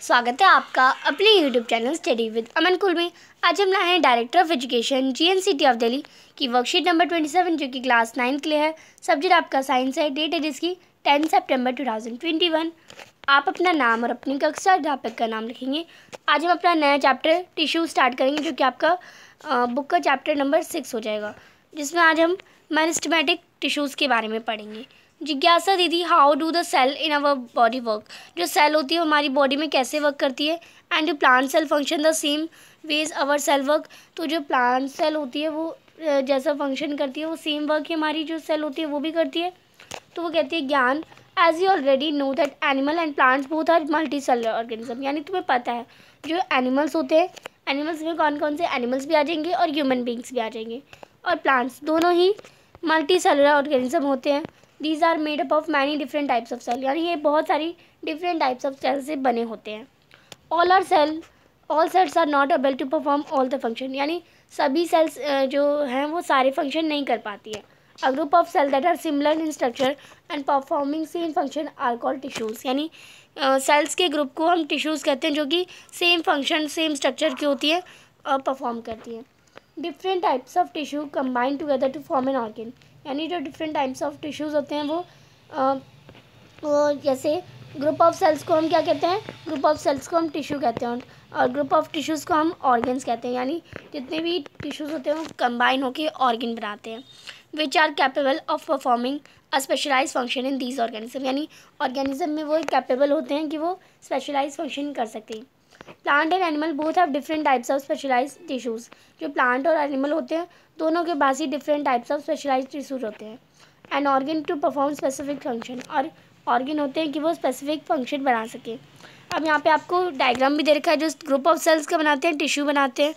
स्वागत है आपका अपने YouTube channel study with Aman कुल में। आज हम लाए हैं डायरेक्टर ऑफ़ एजुकेशन जी जीएनसीटी ऑफ़ दिल्ली की वर्कशीट नंबर ट्वेंटी सेवन जो कि क्लास नाइन्थ के लिए है। सब्जेक्ट आपका साइंस है डेट है जिसकी टेन ट्वेंटी वन आप अपना नाम और अपनी कक्षा अध्यापक का नाम लिखेंगे। आज हम अपना नया चैप्टर टिश्यू स्टार्ट करेंगे, जो कि आपका बुक का चैप्टर नंबर सिक्स हो जाएगा, जिसमें आज हम मैरिस्टमेटिक टिश्यूज़ के बारे में पढ़ेंगे। जिज्ञासा दीदी how do the cell in our body work जो सेल होती है, हमारी बॉडी में कैसे वर्क करती है? एंड जो plant cell function the same ways our cell work तो जो प्लांट सेल होती है, वो जैसा फ़ंक्शन करती है, वो सेम वर्क ही हमारी जो सेल होती है, वो भी करती है। तो वो कहती है, ज्ञान as you already know that animal and plants both are multicellular organism यानी तुम्हें पता है, जो एनिमल्स होते हैं एनिमल्स में कौन कौन से एनिमल्स भी आ जाएँगे और ह्यूमन बींग्स भी आ जाएँगे। और प्लांट्स दोनों ही मल्टी सेलर ऑर्गेनिज्म होते हैं। These are made up of many different types of cell यानी ये बहुत सारी डिफरेंट टाइप्स ऑफ़ सेल से बने होते हैं। All are cell all cells are not able to perform all the function यानी सभी सेल्स जो हैं, वो सारे फ़ंक्शन नहीं कर पाती है। A group of cell that are similar in structure and performing same function are called tissues यानी सेल्स के ग्रुप को हम टिश्यूज़ कहते हैं, जो कि सेम फ़ंक्शन सेम स्ट्रक्चर की होती है और परफॉर्म करती हैं। Different types of tissue combine together to form an organ यानी जो डिफरेंट टाइप्स ऑफ़ टिश्यूज़ होते हैं वो वो जैसे ग्रुप ऑफ़ सेल्स को हम क्या कहते हैं? ग्रुप ऑफ़ सेल्स को हम टिश्यू कहते हैं और ग्रुप ऑफ़ टिश्यूज़ को हम ऑर्गेन्स कहते हैं। यानी जितने भी टिश्यूज़ होते हैं वो कंबाइन होकर ऑर्गेन बनाते हैं which are capable of performing a specialise function in these organism यानी ऑर्गेनिज्म में वो कैपेबल होते हैं कि वो स्पेशलाइज फ़ंक्शन कर सकते हैं plant and animal both have different types of specialise tissues जो प्लांट और एनिमल होते हैं, दोनों के पास ही different types of specialise tissues होते हैं। And organ to perform specific function और ऑर्गेन होते हैं कि वो स्पेसिफिक फ़ंक्शन बना सके। अब यहाँ पे आपको डायग्राम भी दे रखा है, जो ग्रुप ऑफ़ सेल्स का बनाते हैं टिश्यू बनाते हैं।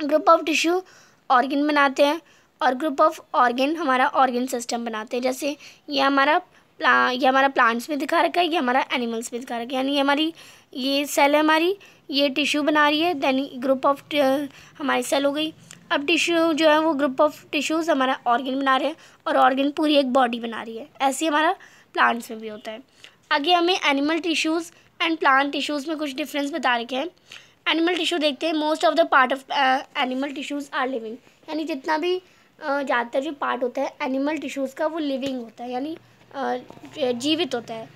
ग्रुप ऑफ़ टिश्यू ऑर्गेन बनाते हैं और ग्रुप ऑफ़ ऑर्गेन हमारा ऑर्गेन सिस्टम बनाते हैं। जैसे ये हमारा प्ला, ये हमारा प्लांट्स में दिखा रखा है, ये हमारा एनिमल्स में दिखा रखा है। यानी ये हमारी, ये सेल है हमारी, ये टिश्यू बना रही है देन ग्रुप ऑफ़ हमारी सेल हो गई। अब टिश्यू जो है वो ग्रुप ऑफ़ टिश्यूज़ हमारा ऑर्गेन बना रहे हैं और ऑर्गेन पूरी एक बॉडी बना रही है। ऐसे ही हमारा प्लांट्स में भी होता है। आगे हमें animal tissues and plant tissues में कुछ डिफरेंस बता रखे हैं। एनिमल टिश्यू देखते हैं most of the part of animal tissues are living यानी जितना भी ज़्यादातर जो पार्ट होता है एनिमल टिश्यूज़ का वो लिविंग होता है। यानी जीवित होता है।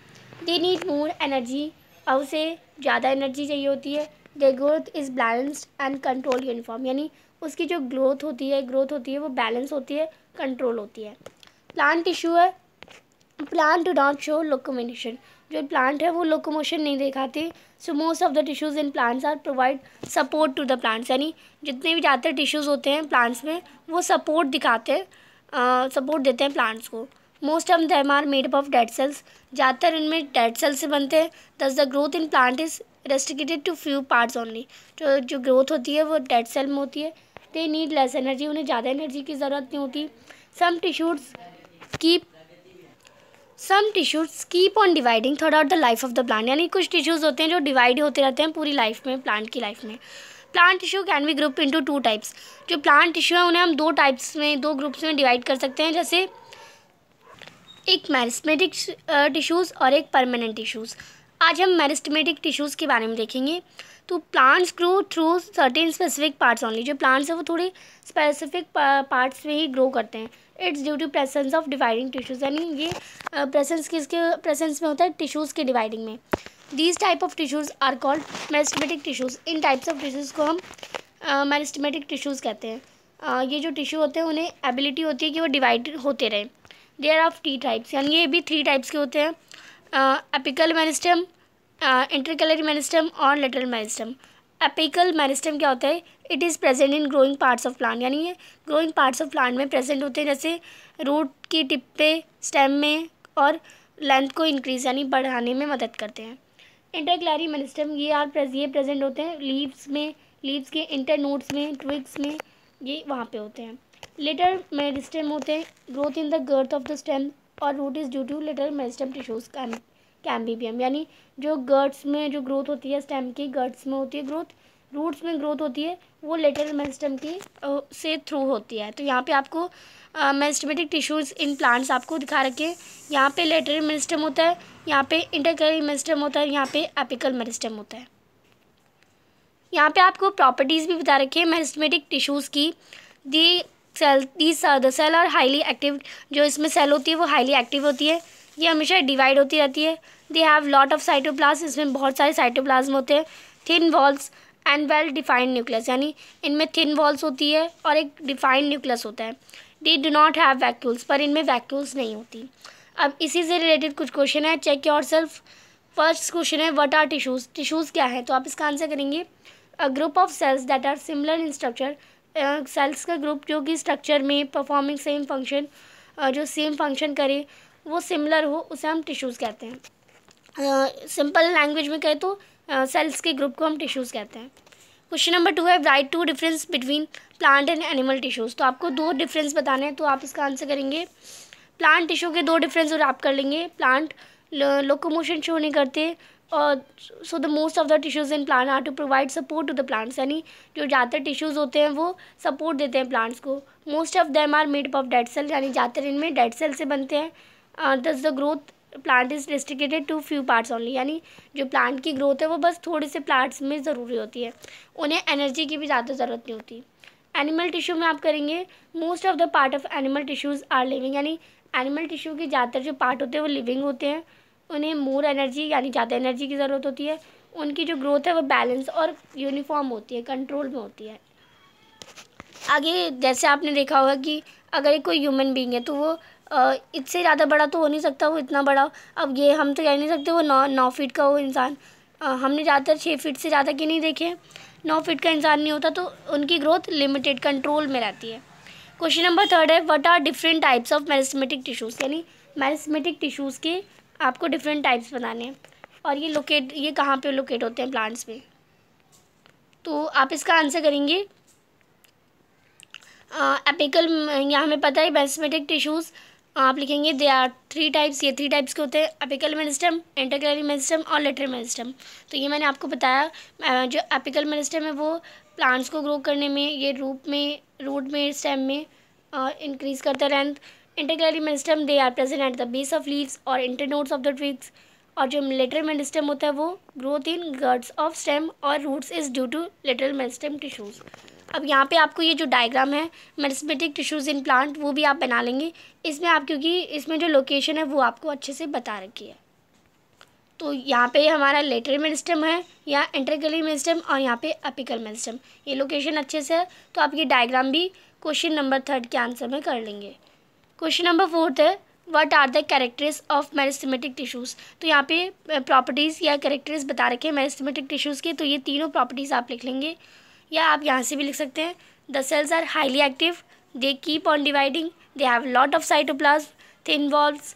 दे नीड मोर एनर्जी और उसे ज़्यादा एनर्जी चाहिए होती है। The growth is balanced and control uniform यानी उसकी जो ग्रोथ होती है ग्रोथ होती है, वो बैलेंस होती है कंट्रोल होती है। प्लांट टिश्यू है। Plant do not show locomotion जो प्लांट है, वो लोकोमोशन नहीं दिखाते। So most of the tissues in plants are provide support to the plants यानी जितने भी ज़्यादातर टिश्यूज़ होते हैं प्लांट्स में, वो सपोर्ट दिखाते हैं। सपोर्ट देते हैं प्लांट्स को। Most of them are made of dead cells ज़्यादातर इनमें डेड सेल्स से बनते हैं. Thus the growth in plant is restricted to few parts only जो जो ग्रोथ होती है, वो डेड सेल में होती है. दे नीड लेस एनर्जी उन्हें ज़्यादा एनर्जी की ज़रूरत नहीं होती. Some tissues keep some tissues keep on dividing throughout the life of the plant यानी कुछ टिश्यूज़ होते हैं जो डिवाइड होते रहते हैं पूरी लाइफ में प्लांट की लाइफ में. Plant tissue can be group into two types जो प्लांट टिश्यू है, उन्हें हम दो टाइप्स में, दो ग्रुप्स में डिवाइड कर सकते हैं. जैसे एक मैरिस्मेटिक टिश्यूज़ और एक परमानेंट टिश्यूज़ आज हम मैरिस्टमेटिक टिश्यूज़ के बारे में देखेंगे। तो plants grow through certain specific parts only जो प्लांट्स हैं वो थोड़े स्पेसिफिक पार्ट्स में ही ग्रो करते हैं। It's due to presence of dividing tissues यानी ये प्रेजेंस किसके प्रेजेंस में होता है? टिश्यूज़ के डिवाइडिंग में. These type of tissues are called meristematic tissues in types of tissues को हम मैरिस्टमेटिक टिश्यूज़ कहते हैं। Uh, ये जो टिश्यू होते हैं उन्हें एबिलिटी होती है कि वो डिवाइड होते रहें। देयर ऑफ़ टी टाइप्स यानी ये भी थ्री टाइप्स के होते हैं। एपिकल मैरिस्टम इंटरकलरी मेरिस्टम और लेटरल मेरिस्टम एपिकल मेरिस्टम क्या होता है? It is present in growing parts of plant यानी ये ग्रोइंग पार्ट्स ऑफ़ प्लांट में प्रेजेंट होते हैं, जैसे रूट की टिप पे स्टेम में और लेंथ को इंक्रीज यानी बढ़ाने में मदद करते हैं। इंटरक्लरी मेरिस्टम ये आर ये प्रेजेंट होते हैं लीव्स में लीव्स के इंटर नोट्स में ट्विग्स में, ये वहाँ पे होते हैं। लेटर मेरिस्टम होते हैं। Growth in the girth of the stem और root is due to lateral meristem tissues cam cambium यानी जो गर्ड्स में जो ग्रोथ होती है स्टेम की गर्ड्स में होती है ग्रोथ रूट्स में ग्रोथ होती है, वो लेटरल मेरिस्टम की से थ्रू होती है। तो यहाँ पे आपको मेरिस्टमेटिक टिश्यूज़ इन प्लांट्स आपको दिखा रखे हैं। यहाँ पे लेटरल मेरिस्टम होता है, यहाँ पे इंटरकरी मेरिस्टम होता है, यहाँ पे एपिकल मेरिस्टम होता है। यहाँ पे आपको प्रॉपर्टीज़ भी बता रखी है मेरिस्टमेटिक टिश्यूज़ की। The cell the the cell are highly active, जो इसमें सेल होती है, वो हाईली एक्टिव होती है। ये हमेशा डिवाइड होती रहती है। They have lot of cytoplasm इसमें बहुत सारे साइटोप्लाज्म होते हैं। Thin walls and well defined nucleus, यानी इनमें थिन वॉल्स होती है और एक डिफाइंड न्यूक्लियस होता है। They do not have vacuoles, पर इनमें वैक्यूल्स नहीं होती। अब इसी से रिलेटेड कुछ क्वेश्चन है, check yourself. First question है वट आर टिश्यूज़? टिश्यूज़ क्या है? तो आप इसका आंसर करेंगे। A group of cells that are similar in structure cells का ग्रुप जो कि स्ट्रक्चर में परफॉर्मिंग सेम फ़ंक्शन जो सेम फ़ंक्शन करे वो सिमिलर हो उसे हम टिश्यूज़ कहते हैं। सिंपल लैंग्वेज में कहें तो सेल्स uh, के ग्रुप को हम टिश्यूज़ कहते हैं। क्वेश्चन नंबर टू है write two difference between plant and animal tissues तो आपको दो डिफरेंस बताने हैं तो आप इसका आंसर करेंगे। प्लांट टिश्यू के दो डिफरेंस और आप कर लेंगे। प्लांट लोकोमोशन शो नहीं करते so the most of the tissues in plant are to provide support to the plants यानी जो ज़्यादातर टिश्यूज़ होते हैं, वो सपोर्ट देते हैं प्लांट्स को. Most of them are made of dead cell यानी ज़्यादातर इनमें डेड सेल से बनते हैं. Thus the growth plant is restricted to few parts only यानी जो प्लांट की ग्रोथ है, वो बस थोड़े से प्लांट्स में ज़रूरी होती है. उन्हें एनर्जी की भी ज़्यादा ज़रूरत नहीं होती. एनिमल टिश्यू में आप करेंगे most of the part of animal tissues are living यानी एनिमल टिश्यू के ज़्यादातर जो पार्ट होते हैं, वो लिविंग होते हैं. उन्हें मोर एनर्जी यानी ज़्यादा एनर्जी की ज़रूरत होती है। उनकी जो ग्रोथ है वो बैलेंस और यूनिफॉर्म होती है कंट्रोल में होती है। आगे जैसे आपने देखा होगा कि अगर एक कोई ह्यूमन बींग है तो वो इससे ज़्यादा बड़ा तो हो नहीं सकता, वो इतना बड़ा। अब ये हम तो कह नहीं सकते वो नौ नौ फीट का वो इंसान। हमने ज़्यादातर छः फीट से ज़्यादा की नहीं देखे नौ फीट का इंसान नहीं होता तो उनकी ग्रोथ लिमिटेड कंट्रोल में रहती है। क्वेश्चन नंबर थर्ड है what are different types of meristematic tissues यानी मेरिस्मेटिक टिश्यूज़ के आपको डिफरेंट टाइप्स बनाने हैं। और ये लोकेट ये कहाँ पे लोकेट होते हैं प्लांट्स में? तो आप इसका आंसर करेंगे। एपिकल यहाँ हमें पता है मेरिस्मेटिक टिश्यूज़ आप लिखेंगे दे आर थ्री टाइप्स ये थ्री टाइप्स के होते हैं एपिकल मेरिस्टम इंटरक्लरी मेरिस्टम और लेटर मेरिस्टम तो ये मैंने आपको बताया जो एपिकल मेरिस्टम है वो प्लांट्स को ग्रो करने में, ये रूप में रूट में स्टेम में इंक्रीज करता length intercalary meristem they are present at the base of leaves और इंटरनोड्स ऑफ़ द ट्विग्स और जो लेटर मेरिस्टम होता है वो growth in girths of stem और roots is due to lateral meristem tissues अब यहाँ पे आपको ये जो डायग्राम है मेरिस्मेटिक टिश्यूज़ इन प्लांट वो भी आप बना लेंगे। इसमें आप, क्योंकि इसमें जो लोकेशन है वो आपको अच्छे से बता रखी है। तो यहाँ पे हमारा लेटर मेरिस्टम है या इंटरगली मेरिस्टम और यहाँ पे अपिकल मेरिस्टम ये लोकेशन अच्छे से है तो आप ये डायग्राम भी क्वेश्चन नंबर थर्ड के आंसर में कर लेंगे। क्वेश्चन नंबर फोर्थ है what are the characters of meristematic tissues तो यहाँ पे प्रॉपर्टीज़ या कैरेक्टर्स बता रखे हैं मेरिस्टमेटिक टिश्यूज़ के तो ये तीनों प्रॉपर्टीज़ आप लिख लेंगे। या आप यहाँ से भी लिख सकते हैं। The cells are highly active they keep on dividing they have lot of cytoplasm they involves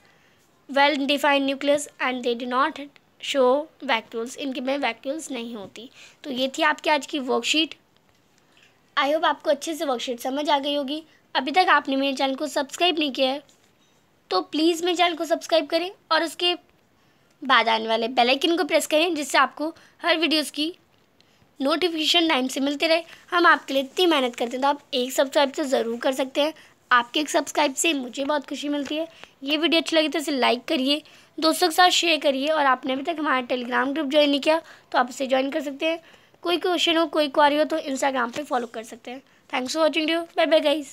well defined nucleus and they do not show vacuoles इनके में वैक्यूल्स नहीं होती। तो ये थी आपकी आज की वर्कशीट आई होप आपको अच्छे से वर्कशीट समझ आ गई होगी। अभी तक आपने मेरे चैनल को सब्सक्राइब नहीं किया है तो प्लीज़ मेरे चैनल को सब्सक्राइब करें और उसके बाद आने वाले बेल आइकन को प्रेस करें, जिससे आपको हर वीडियोस की नोटिफिकेशन टाइम से मिलते रहे। हम आपके लिए इतनी मेहनत करते हैं तो आप एक सब्सक्राइब तो ज़रूर कर सकते हैं। आपके एक सब्सक्राइब से मुझे बहुत खुशी मिलती है। ये वीडियो अच्छी लगी तो इसे लाइक करिए, दोस्तों के साथ शेयर करिए, और आपने अभी तक हमारा टेलीग्राम ग्रुप ज्वाइन नहीं किया तो आप उसे ज्वाइन कर सकते हैं। कोई क्वेश्चन हो, कोई क्वारी हो तो इंस्टाग्राम पे फॉलो कर सकते हैं। Thanks for watching you bye bye guys